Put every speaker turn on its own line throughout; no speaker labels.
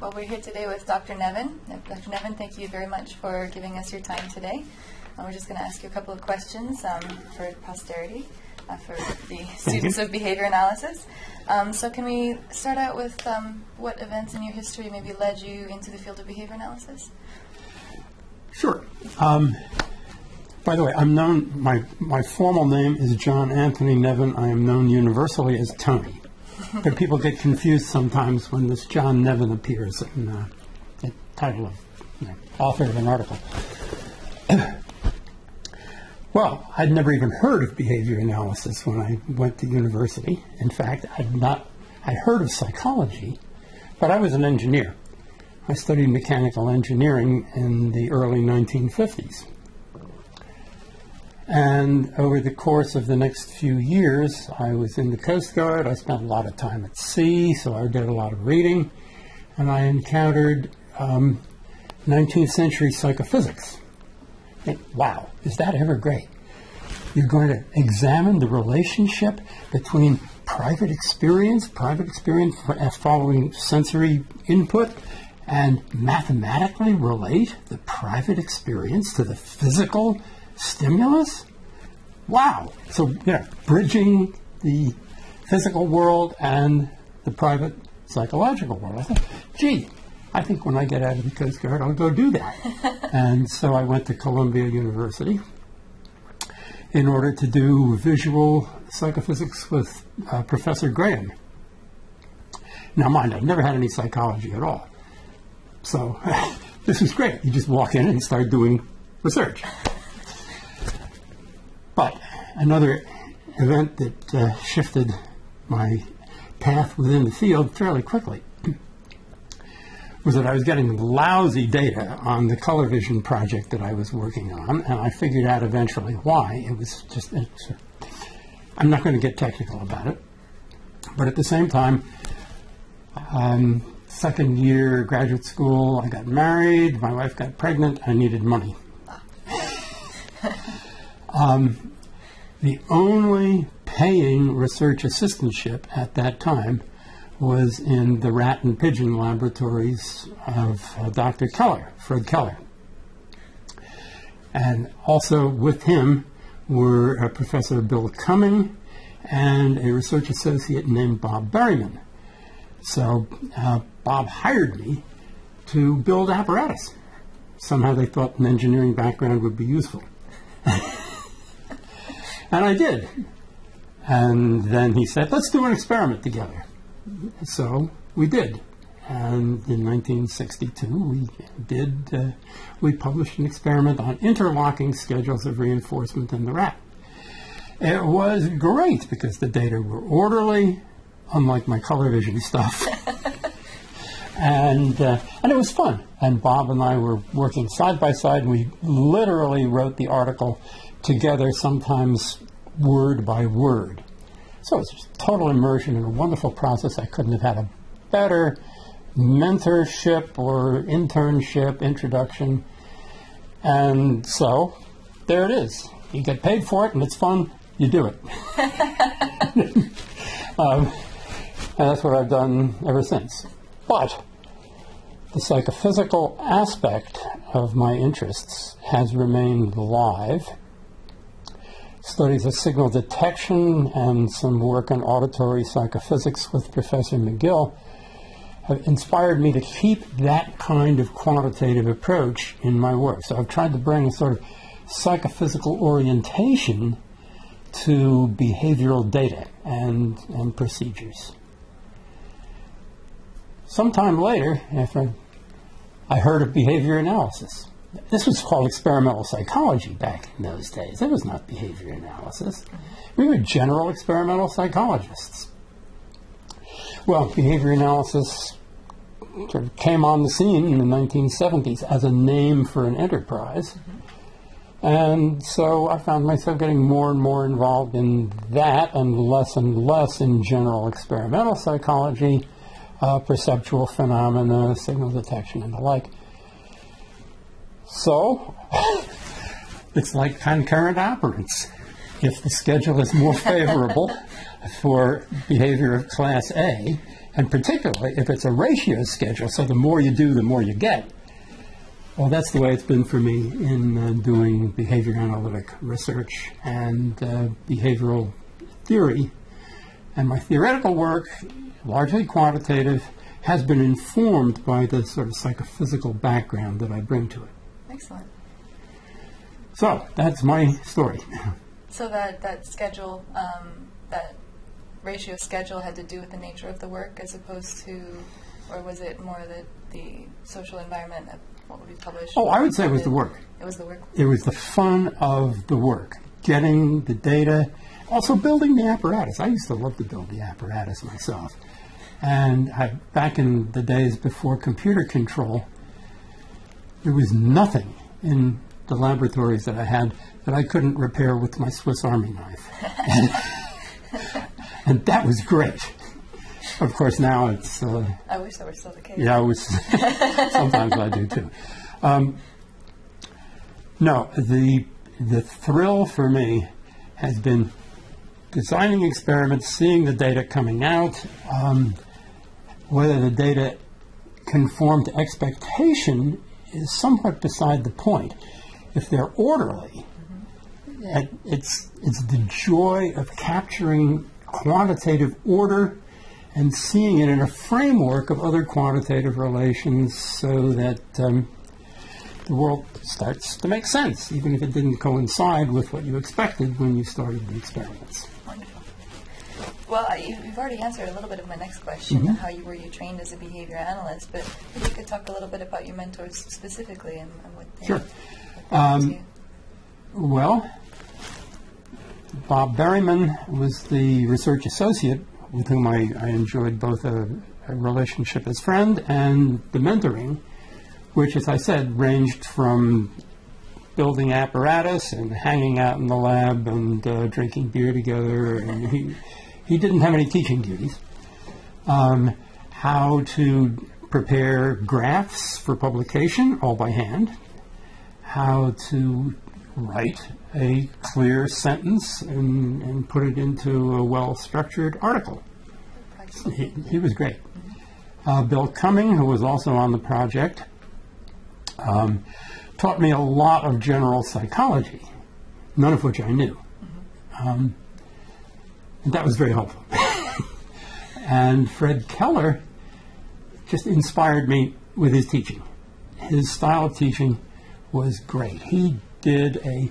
Well, we're here today with Dr. Nevin. Dr. Nevin, thank you very much for giving us your time today. Uh, we're just going to ask you a couple of questions um, for posterity, uh, for the students of behavior analysis. Um, so, can we start out with um, what events in your history maybe led you into the field of behavior analysis?
Sure. Um, by the way, I'm known, my, my formal name is John Anthony Nevin. I am known universally as Tony. but people get confused sometimes when this John Nevin appears in uh, the title of you know, author of an article. well, I'd never even heard of behavior analysis when I went to university. In fact, I'd not, I heard of psychology, but I was an engineer. I studied mechanical engineering in the early 1950s. And over the course of the next few years, I was in the Coast Guard. I spent a lot of time at sea, so I did a lot of reading. And I encountered um, 19th century psychophysics. And, wow, is that ever great? You're going to examine the relationship between private experience, private experience following sensory input, and mathematically relate the private experience to the physical stimulus? Wow. So, yeah, bridging the physical world and the private psychological world. I thought, gee, I think when I get out of the Coast Guard, I'll go do that. and so I went to Columbia University in order to do visual psychophysics with uh, Professor Graham. Now, mind, I've never had any psychology at all. So this was great. You just walk in and start doing research. Another event that uh, shifted my path within the field fairly quickly was that I was getting lousy data on the color vision project that I was working on, and I figured out eventually why. It was just, I'm not going to get technical about it, but at the same time, um, second year graduate school, I got married, my wife got pregnant, I needed money. um, the only paying research assistantship at that time was in the rat and pigeon laboratories of uh, Dr. Keller, Fred Keller. And also with him were uh, Professor Bill Cumming and a research associate named Bob Berryman. So uh, Bob hired me to build apparatus. Somehow they thought an engineering background would be useful. And I did. And then he said, let's do an experiment together. So we did. And in 1962, we did, uh, we published an experiment on interlocking schedules of reinforcement in the rat. It was great because the data were orderly, unlike my color vision stuff. and, uh, and it was fun. And Bob and I were working side by side. and We literally wrote the article together, sometimes word by word. So it's total immersion in a wonderful process. I couldn't have had a better mentorship or internship introduction. And so there it is. You get paid for it and it's fun, you do it. um, and that's what I've done ever since. But the psychophysical aspect of my interests has remained alive studies of signal detection and some work on auditory psychophysics with Professor McGill have inspired me to keep that kind of quantitative approach in my work. So I've tried to bring a sort of psychophysical orientation to behavioral data and, and procedures. Sometime later, after I heard of behavior analysis, this was called experimental psychology back in those days. It was not behavior analysis. We were general experimental psychologists. Well, behavior analysis sort of came on the scene in the 1970s as a name for an enterprise. And so I found myself getting more and more involved in that and less and less in general experimental psychology, uh, perceptual phenomena, signal detection, and the like. So, it's like concurrent operants. if the schedule is more favorable for behavior of class A, and particularly if it's a ratio schedule, so the more you do, the more you get. Well, that's the way it's been for me in uh, doing behavior analytic research and uh, behavioral theory. And my theoretical work, largely quantitative, has been informed by the sort of psychophysical background that I bring to it.
Excellent.
So that's my story.
So that, that schedule, um, that ratio schedule had to do with the nature of the work as opposed to, or was it more the, the social environment of what would be published?
Oh, I would say it was the work.
It was the work.
It was the fun of the work, getting the data, also building the apparatus. I used to love to build the apparatus myself. And I, back in the days before computer control, there was nothing in the laboratories that I had that I couldn't repair with my Swiss Army knife. and that was great. Of course, now it's. Uh,
I wish that were still the case.
yeah, I was. sometimes I do too. Um, no, the the thrill for me has been designing experiments, seeing the data coming out, um, whether the data conform to expectation is somewhat beside the point. If they're orderly, it- it's it's the joy of capturing quantitative order and seeing it in a framework of other quantitative relations so that um, the world starts to make sense, even if it didn't coincide with what you expected when you started the experiments.
Well, you- you've already answered a little bit of my next question,
Mm-hmm.
how you were you trained as a behavior analyst, but maybe you could talk a little bit about your mentors specifically and, and what they,
Sure.
what they did you.
Well, Bob Berryman was the research associate with whom I, I enjoyed both a, a relationship as friend and the mentoring, which, as I said, ranged from building apparatus and hanging out in the lab and uh, drinking beer together. And he, he didn't have any teaching duties. Um, how to prepare graphs for publication, all by hand how to write a clear sentence and, and put it into a well structured article. He, he was great. Uh, Bill Cumming, who was also on the project, um, taught me a lot of general psychology, none of which I knew. Um, and that was very helpful. and Fred Keller just inspired me with his teaching. His style of teaching was great. He did a,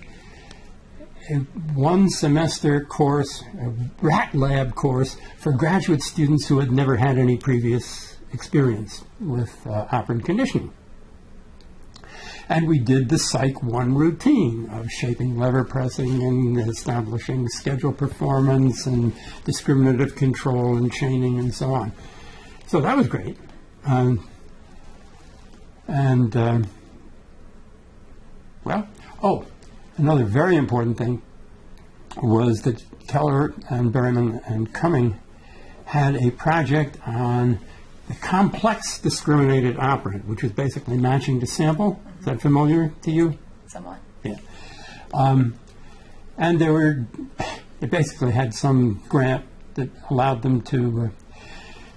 a one semester course, a rat lab course for graduate students who had never had any previous experience with uh, operant conditioning. And we did the Psych 1 routine of shaping lever pressing and establishing schedule performance and discriminative control and chaining and so on. So that was great. Um, and, um, well, oh, another very important thing was that Keller and Berryman and Cumming had a project on the complex discriminated operant, which was basically matching to sample. That familiar to you?
Somewhat.
Yeah. Um, and they were, they basically had some grant that allowed them to uh,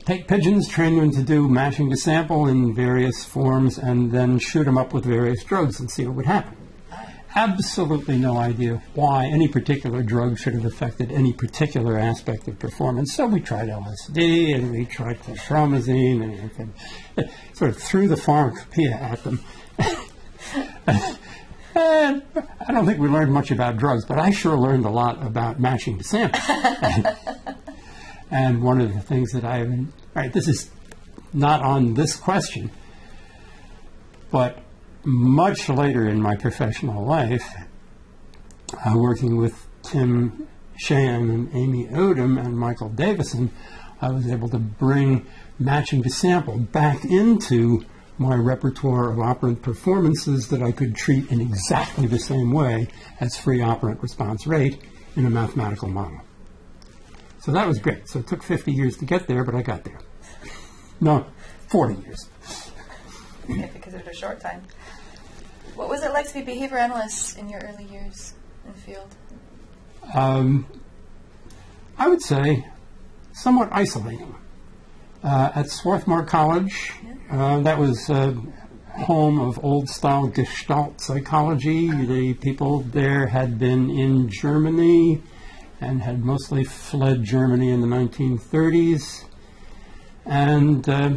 take pigeons, train them to do matching to sample in various forms, and then shoot them up with various drugs and see what would happen. Absolutely no idea why any particular drug should have affected any particular aspect of performance. So we tried LSD and we tried chlorpromazine and, and, and sort of threw the pharmacopoeia at them. And I don't think we learned much about drugs, but I sure learned a lot about matching to sample. and one of the things that I have, all right, this is not on this question, but much later in my professional life, uh, working with Tim Shahan and Amy Odum and Michael Davison, I was able to bring matching to sample back into my repertoire of operant performances that I could treat in exactly the same way as free operant response rate in a mathematical model. So that was great. So it took 50 years to get there, but I got there. No, 40 years.
Yeah, because it was a short time. What was it like to be behavior analyst in your early years in the field?
um, I would say, somewhat isolating. Uh, at Swarthmore College, uh, that was uh, home of old style Gestalt psychology. The people there had been in Germany and had mostly fled Germany in the 1930s. And, uh,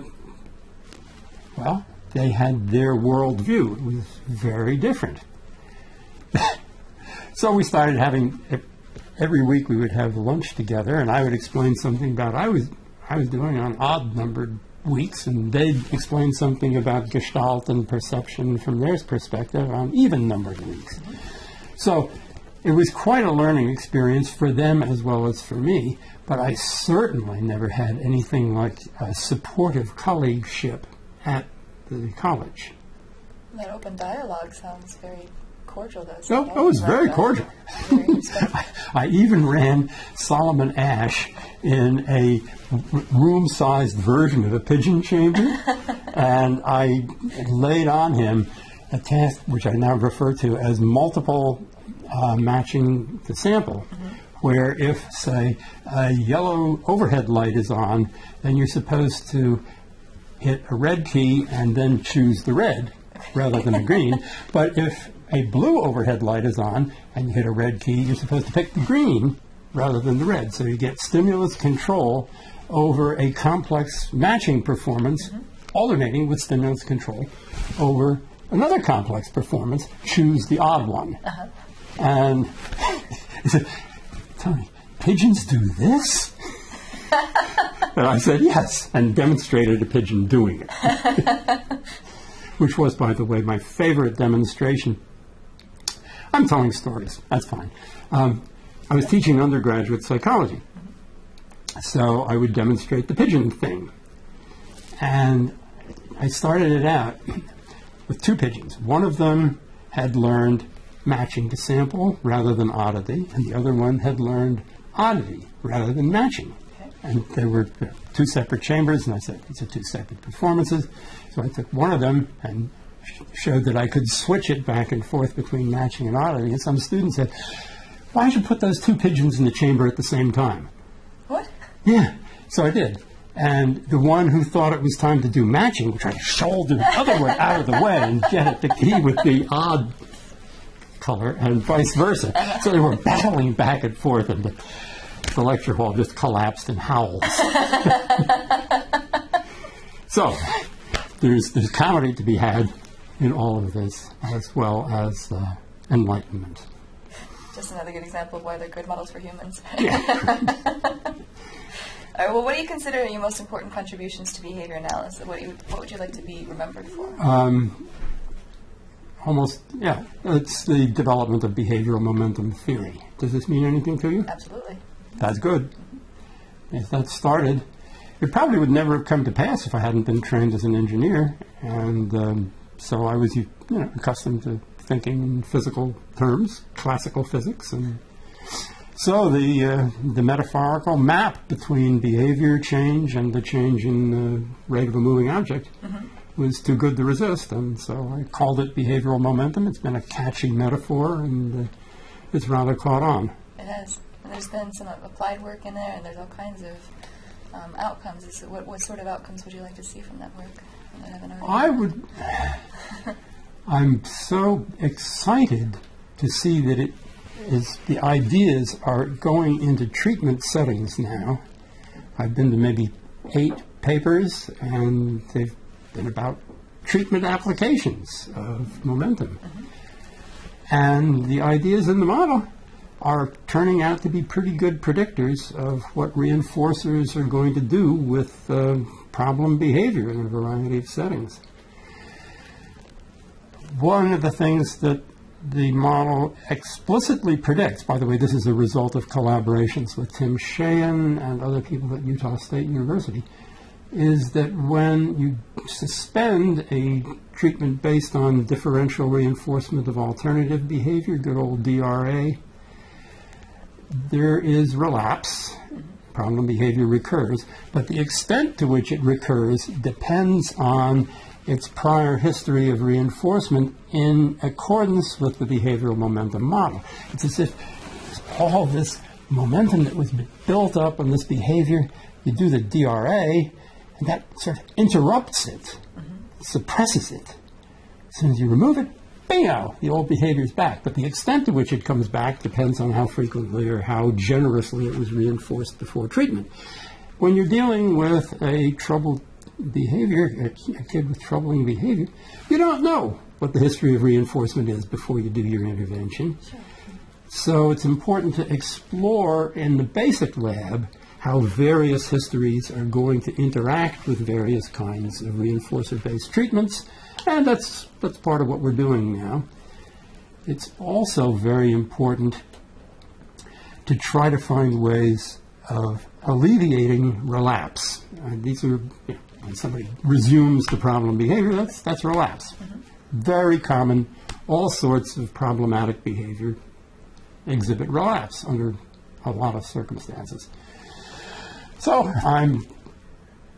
well, they had their worldview. It was very different. so we started having every week we would have lunch together, and I would explain something about I was I was doing on odd numbered weeks, and they'd explain something about Gestalt and perception from their perspective on even numbered weeks. So it was quite a learning experience for them as well as for me, but I certainly never had anything like a supportive colleagueship at the college.
That open dialogue sounds very cordial, though.
Oh, it was very cordial. I even ran Solomon Asch in a room sized version of a pigeon chamber, and I laid on him a task which I now refer to as multiple uh, matching the sample. Mm-hmm. Where, if, say, a yellow overhead light is on, then you're supposed to hit a red key and then choose the red rather than a green. But if a blue overhead light is on and you hit a red key, you're supposed to pick the green rather than the red. So you get stimulus control over a complex matching performance, alternating with stimulus control over another complex performance. Choose the odd one. Uh-huh. And he said, Tony, pigeons do this? and I said, yes, and demonstrated a pigeon doing it. Which was, by the way, my favorite demonstration I'm telling stories. That's fine. Um, I was teaching undergraduate psychology. So I would demonstrate the pigeon thing. And I started it out with two pigeons. One of them had learned matching to sample rather than oddity, and the other one had learned oddity rather than matching. And there were two separate chambers, and I said, these are two separate performances. So I took one of them and showed that I could switch it back and forth between matching and oddity. And some students said, why don't you put those two pigeons in the chamber at the same time?
What?
Yeah. So I did. And the one who thought it was time to do matching, which I shouldered the other one out of the way and jetted the key with the odd color and vice versa. So they were battling back and forth and the, the lecture hall just collapsed in howls. so there's, there's comedy to be had in all of this, as well as uh, enlightenment.
Just another good example of why they're good models for humans.
Yeah.
All right, well, what do you consider your most important contributions to behavior analysis? What, you, what would you like to be remembered for?
Um, almost, yeah, it's the development of behavioral momentum theory. Does this mean anything to you?
Absolutely.
That's good. If that started, it probably would never have come to pass if I hadn't been trained as an engineer. And um, so I was you know, accustomed to thinking in physical terms, classical physics, and so the uh, the metaphorical map between behavior change and the change in the rate of a moving object mm-hmm. was too good to resist, and so I called it behavioral momentum. It's been a catchy metaphor, and uh, it's rather caught on.
It has. There's been some applied work in there, and there's all kinds of um, outcomes. What, what sort of outcomes would you like to see from that work?
I would. I'm so excited to see that it is the ideas are going into treatment settings now. I've been to maybe eight papers, and they've been about treatment applications of momentum. And the ideas in the model are turning out to be pretty good predictors of what reinforcers are going to do with uh, problem behavior in a variety of settings. One of the things that the model explicitly predicts, by the way, this is a result of collaborations with Tim Shahan and other people at Utah State University, is that when you suspend a treatment based on differential reinforcement of alternative behavior, good old DRA, there is relapse problem behavior recurs, but the extent to which it recurs depends on its prior history of reinforcement in accordance with the behavioral momentum model. It's as if all this momentum that was built up on this behavior. You do the DRA, and that sort of interrupts it, suppresses it. As soon as you remove it, bingo, the old behavior is back. But the extent to which it comes back depends on how frequently or how generously it was reinforced before treatment. When you're dealing with a troubled behavior, a a kid with troubling behavior, you don't know what the history of reinforcement is before you do your intervention. So it's important to explore in the basic lab how various histories are going to interact with various kinds of reinforcer-based treatments, and that's, that's part of what we're doing now. It's also very important to try to find ways of alleviating relapse. Uh, these are, you know, when somebody resumes the problem behavior, that's, that's relapse. Very common. All sorts of problematic behavior exhibit relapse under a lot of circumstances. So I'm,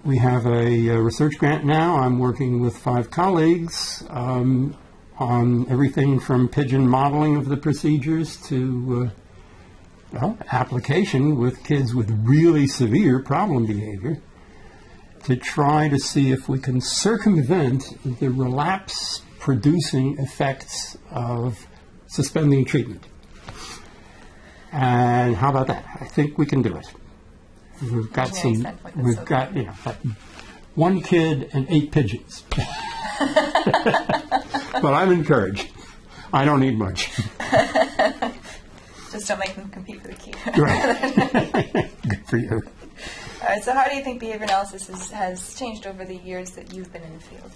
we have a, uh research grant now. I'm working with five colleagues um, on everything from pigeon modeling of the procedures to uh, well, application with kids with really severe problem behavior to try to see if we can circumvent the relapse producing effects of suspending treatment. And how about that? I think we can do it. We've got some,
that's
we've
so
got, you know, one kid and eight pigeons. But I'm encouraged. I don't need much.
Just don't make them compete for the key.
Right. Good for you.
All right, so how do you think behavior analysis is, has changed over the years that you've been in the field?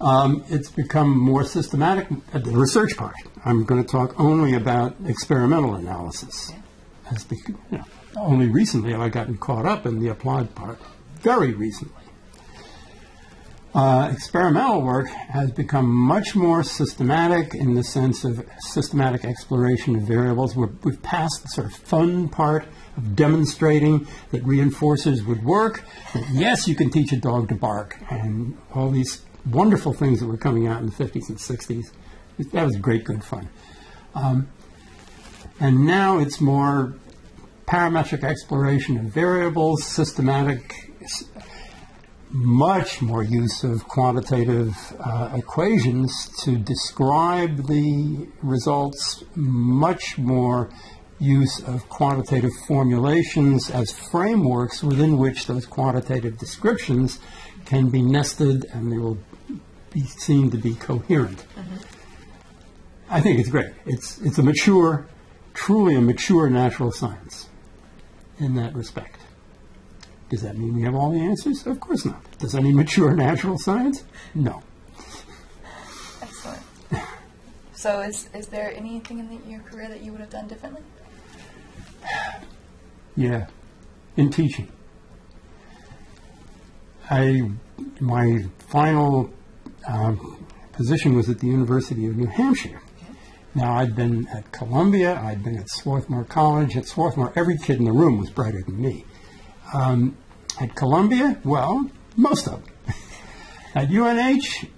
Um, it's become more systematic, uh, the research part. I'm going to talk only about experimental analysis. Has bec- you know, only recently have I gotten caught up in the applied part. Very recently. Uh, experimental work has become much more systematic in the sense of systematic exploration of variables. We're, we've passed the sort of fun part of demonstrating that reinforcers would work. That yes, you can teach a dog to bark, and all these wonderful things that were coming out in the 50s and 60s. That was great, good fun. Um, and now it's more parametric exploration of variables, systematic much more use of quantitative uh, equations to describe the results, much more use of quantitative formulations as frameworks within which those quantitative descriptions can be nested and they will be seen to be coherent. I think it's great. It's, it's a mature, truly a mature natural science in that respect. Does that mean we have all the answers? Of course not. Does any mature natural science? No.
Excellent. So, is, is there anything in the, your career that you would have done differently?
Yeah, in teaching. I my final um, position was at the University of New Hampshire. Now I'd been at Columbia, I'd been at Swarthmore College. At Swarthmore, every kid in the room was brighter than me. Um, at Columbia, well, most of them. at UNH,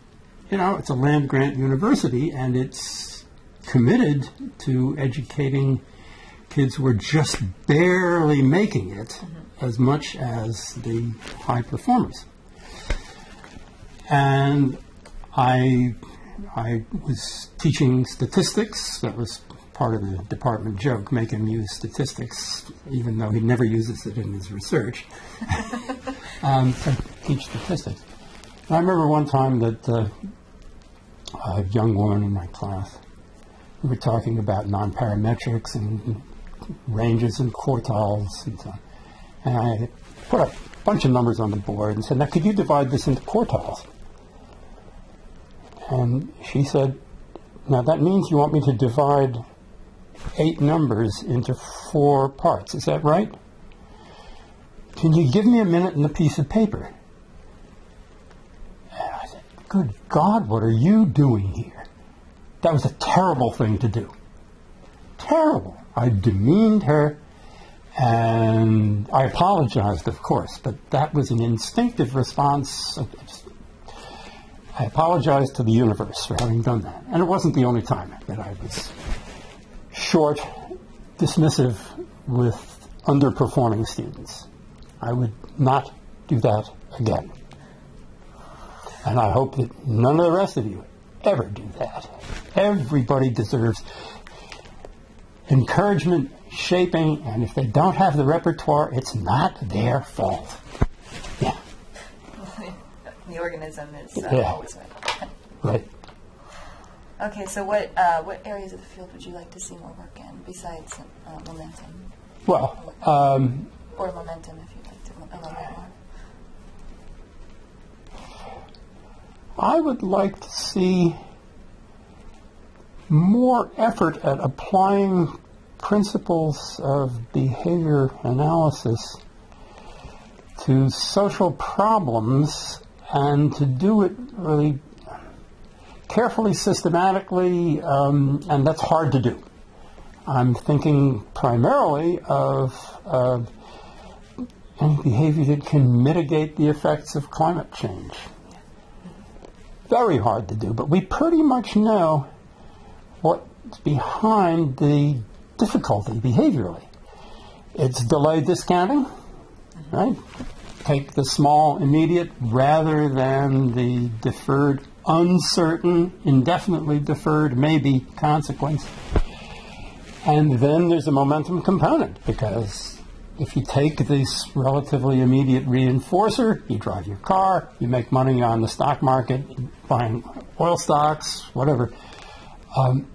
you know, it's a land grant university, and it's committed to educating kids who are just barely making it as much as the high performers. And I, I was teaching statistics. That was part of the department joke, make him use statistics, even though he never uses it in his research. um, to teach statistics. And I remember one time that uh, a young woman in my class, we were talking about nonparametrics and ranges and quartiles and so on. And I put a bunch of numbers on the board and said, now could you divide this into quartiles? And she said, now that means you want me to divide eight numbers into four parts. Is that right? Can you give me a minute and a piece of paper? And I said, good God, what are you doing here? That was a terrible thing to do. Terrible. I demeaned her and I apologized, of course, but that was an instinctive response. I apologized to the universe for having done that. And it wasn't the only time that I was short dismissive with underperforming students. I would not do that again. And I hope that none of the rest of you ever do that. Everybody deserves encouragement, shaping, and if they don't have the repertoire, it's not their fault.
The organism is uh,
Yeah.
always right.
right.
Okay, so what uh, what areas of the field would you like to see more work in besides uh, momentum
Well, um,
or momentum, if you'd like to elaborate more?
I would like to see more effort at applying principles of behavior analysis to social problems and to do it really carefully, systematically, um, and that's hard to do. I'm thinking primarily of uh, any behavior that can mitigate the effects of climate change very hard to do, but we pretty much know what's behind the difficulty behaviorally. It's delayed discounting, right? Take the small immediate rather than the deferred, uncertain, indefinitely deferred, maybe consequence. And then there's a momentum component because if you take this relatively immediate reinforcer, you drive your car, you make money on the stock market, buying oil stocks, whatever, um,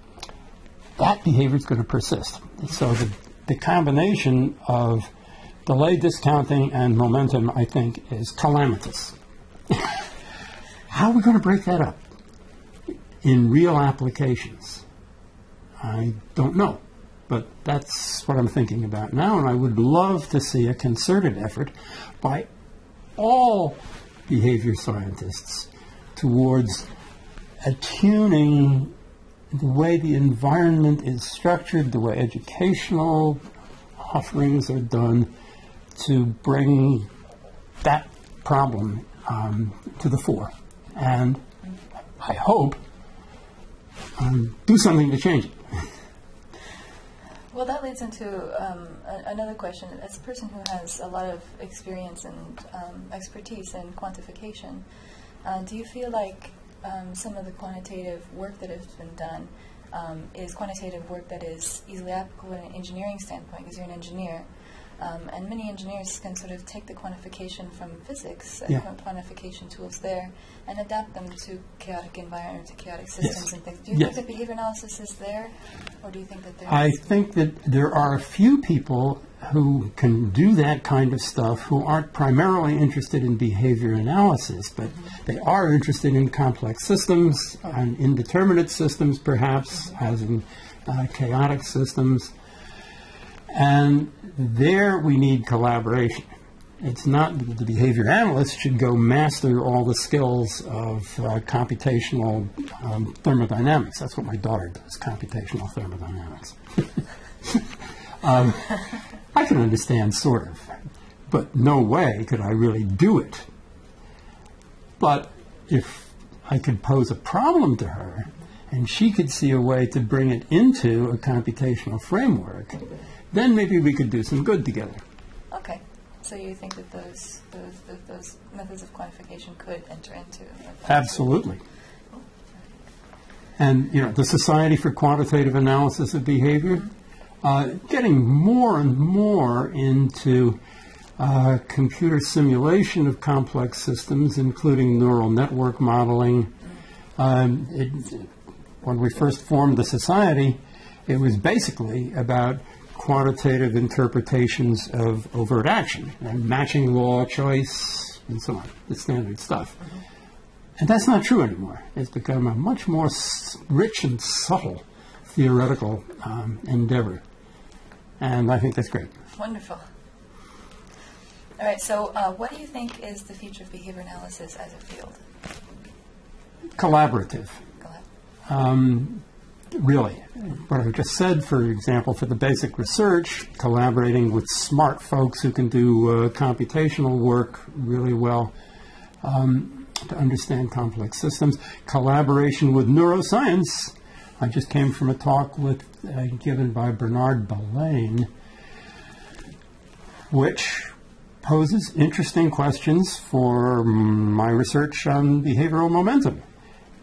that behavior is going to persist. So the, the combination of delay discounting and momentum, I think, is calamitous. How are we going to break that up in real applications? I don't know. But that's what I'm thinking about now, and I would love to see a concerted effort by all behavior scientists towards attuning the way the environment is structured, the way educational offerings are done to bring that problem um, to the fore. And I hope um, do something to change it.
Well, that leads into um, a- another question. As a person who has a lot of experience and um, expertise in quantification, uh, do you feel like um, some of the quantitative work that has been done um, is quantitative work that is easily applicable in an engineering standpoint, because you're an engineer? Um, and many engineers can sort of take the quantification from physics and
Yeah.
quantification tools there and adapt them to chaotic environments, to chaotic systems and things. Do you
Yes.
think that behavior analysis is there, or do you think that there's
I think that there are a few people who can do that kind of stuff who aren't primarily interested in behavior analysis, but they are interested in complex systems and indeterminate systems, perhaps, as in uh, chaotic systems. And there we need collaboration. It's not that the behavior analyst should go master all the skills of uh, computational um, thermodynamics. That's what my daughter does, computational thermodynamics. um, I can understand, sort of, but no way could I really do it. But if I could pose a problem to her and she could see a way to bring it into a computational framework, then maybe we could do some good together.
Okay, so you think that those, those, those, those methods of quantification could enter into?
Absolutely. And, you know, the Society for Quantitative Analysis of Behavior, uh, getting more and more into uh, computer simulation of complex systems, including neural network modeling. Um, it, when we first formed the society, it was basically about quantitative interpretations of overt action and matching law, choice, and so on, the standard stuff. And that's not true anymore. It's become a much more rich and subtle theoretical um, endeavor. And I think that's great.
Wonderful. All right, so uh, what do you think is the future of behavior analysis as a field?
Collaborative,
Go ahead.
um, really. What I just said, for example, for the basic research, collaborating with smart folks who can do uh, computational work really well um, to understand complex systems, collaboration with neuroscience I just came from a talk with uh, given by Bernard Balleine, which poses interesting questions for my research on behavioral momentum.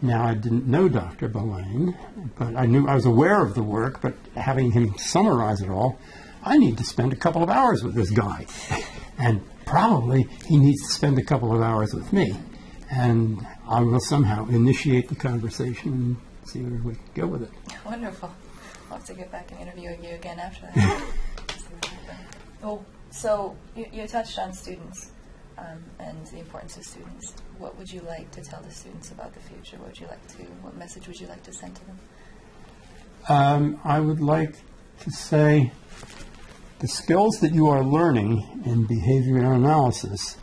Now, I didn't know Dr. Balleine, but I knew I was aware of the work, but having him summarize it all, I need to spend a couple of hours with this guy. And probably he needs to spend a couple of hours with me. And I will somehow initiate the conversation and see where we can go with it.
Wonderful. I'll have to get back and interview you again after that. See what happened. oh, so you, you touched on students um, and the importance of students. What would you like to tell the students about the future? What would you like to? What message would you like to send to them?
Um, I would like to say the skills that you are learning in behavioral analysis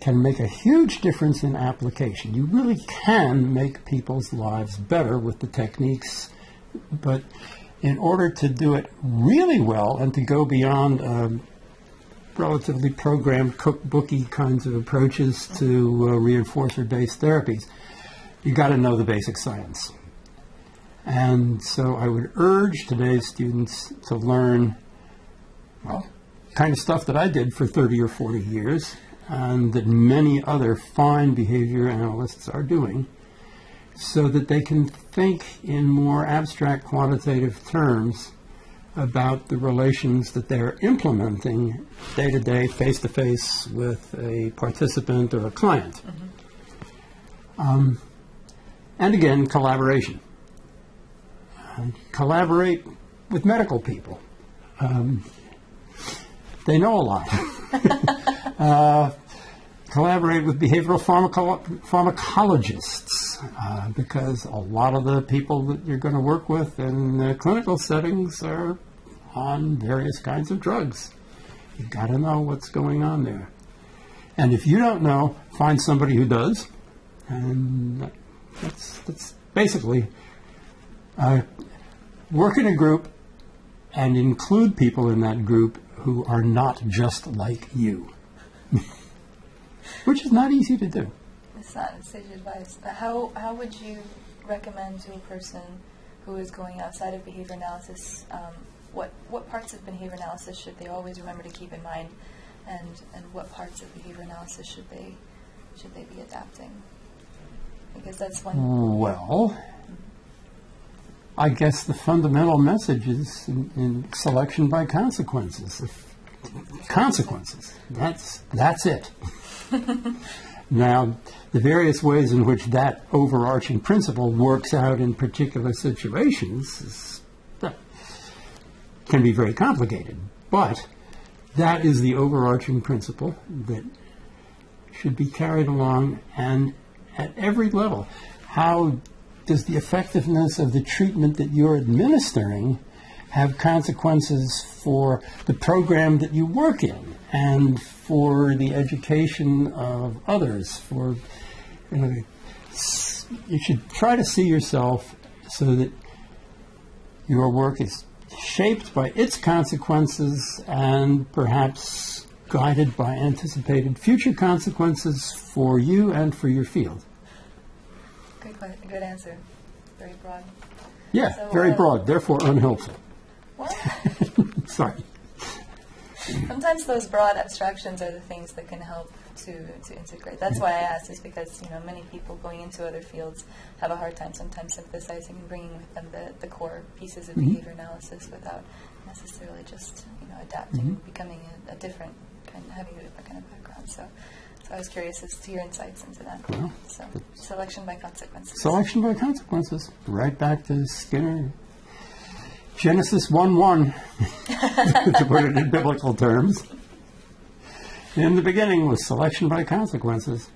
can make a huge difference in application. You really can make people's lives better with the techniques, but in order to do it really well and to go beyond um, relatively programmed cookbooky kinds of approaches to uh, reinforcer-based therapies, you got to know the basic science. And so I would urge today's students to learn well, kind of stuff that I did for 30 or 40 years, and that many other fine behavior analysts are doing, so that they can think in more abstract quantitative terms about the relations that they're implementing day to day, face to face with a participant or a client. Um, and again, collaboration. Uh, collaborate with medical people. Um, they know a lot. uh, collaborate with behavioral pharmaco- pharmacologists uh, because a lot of the people that you're going to work with in uh, clinical settings are on various kinds of drugs. You've got to know what's going on there. And if you don't know, find somebody who does. And that's, that's basically uh, work in a group and include people in that group who are not just like you, which is not easy to do.
It's not sage advice. How, how would you recommend to a person who is going outside of behavior analysis, um, what, what parts of behavior analysis should they always remember to keep in mind, and, and what parts of behavior analysis should they, should they be adapting? Because that's one.
Well, I guess the fundamental message is in, in selection by consequences. If- consequences. That's that's it. now, the various ways in which that overarching principle works out in particular situations is, that can be very complicated. But that is the overarching principle that should be carried along and at every level. How does the effectiveness of the treatment that you're administering have consequences for the program that you work in and for the education of others? For you, know, you should try to see yourself so that your work is shaped by its consequences and perhaps guided by anticipated future consequences for you and for your field.
Good, good answer. Very broad.
Yeah,
So,
very
uh,
broad, therefore unhelpful.
Well,
Sorry.
Sometimes those broad abstractions are the things that can help to, to integrate. That's why I asked, is because you know many people going into other fields have a hard time sometimes synthesizing and bringing with them the, the core pieces of mm-hmm. behavior analysis without necessarily just you know adapting, mm-hmm. becoming a, a different kind, having a different kind of background. So, so I was curious as to your insights into that.
Well,
so selection by consequences.
Selection by consequences. Right back to Skinner. Genesis 1 1, to put it in biblical terms. In the beginning was selection by consequences.